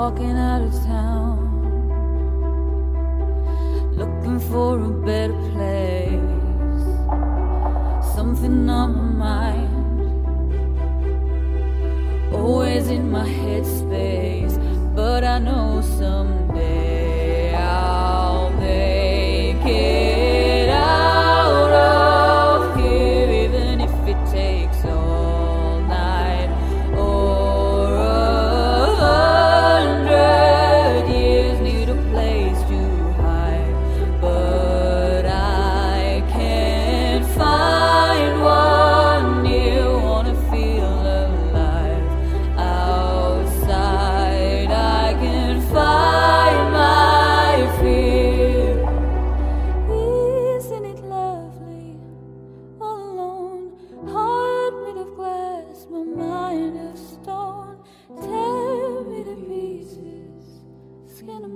Walking out of town, looking for a better place. Something on my mind, always in my headspace. But I know someday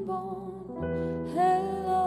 born. Hello.